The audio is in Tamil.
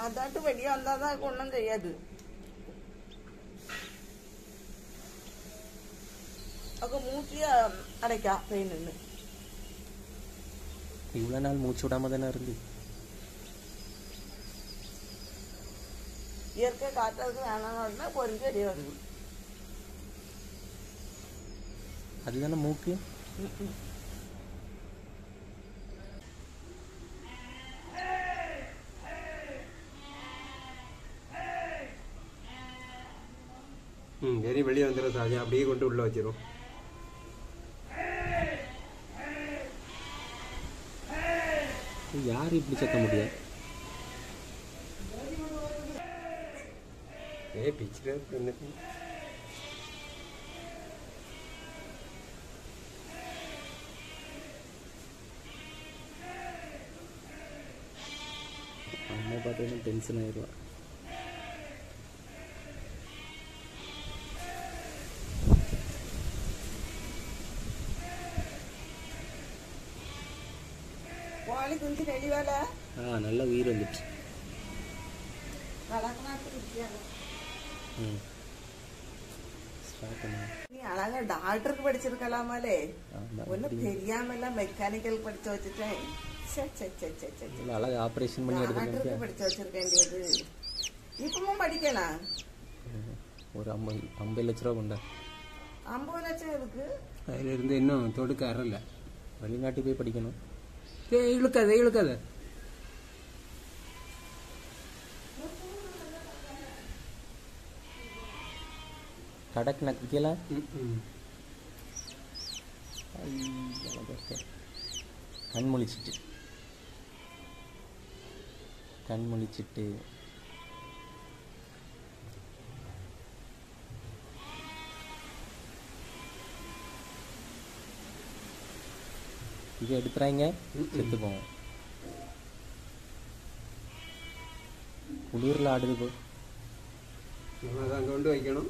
அதாட்டு வெளியே அதுக்கு ஒன்றும் செய்யாது அப்போ மூச்சிய அடைக்கா பெயின்னு இவ்வளோ நாள் மூச்சு விடாம தானே இருந்து இயற்கை காற்றுறதுக்கு வேணாம்னா பொறிஞ்சு வெளியே வருது அதுதானே மூக்கு ம் சரி வெளியே வந்துடும் சாஜி அப்படியே கொண்டு உள்ள வச்சிரும். யார் இப்படி சத்த முடியாது ஏ பிச்சில் என்ன அம்மா பார்த்தீங்கன்னா டென்ஷன் ஆயிடுவா. ஒன்றும் தெரியாமல மெக்கானிக்கல் படிச்சு வச்சுட்டேன். சே சே சே சே சே சே. இவ்வளோ அழகாக ஆப்ரேஷன் பண்ணி டாக்டருக்கு எடுத்துருக்கேன் படிச்சு வச்சிருக்க வேண்டியது. இப்பவும் படிக்கலாம் ஒரு ஐம்பது ஐம்பது லட்ச ரூபா கொண்டா. ஐம்பது லட்சம் இருக்கு அதில் இருந்து இன்னும் தொடுக்க அறல வெளிநாட்டு போய் படிக்கணும். இழுக்காத இழுக்காத. கடக்கு நக்கிக்கல ம் ம் கண் முழிச்சிட்டு. கண் முழிச்சிட்டு. இது எடுத்துறாங்க. செத்து போவோம் குளிரில் ஆடுது போ நம்ம தான் கொண்டு வைக்கணும்.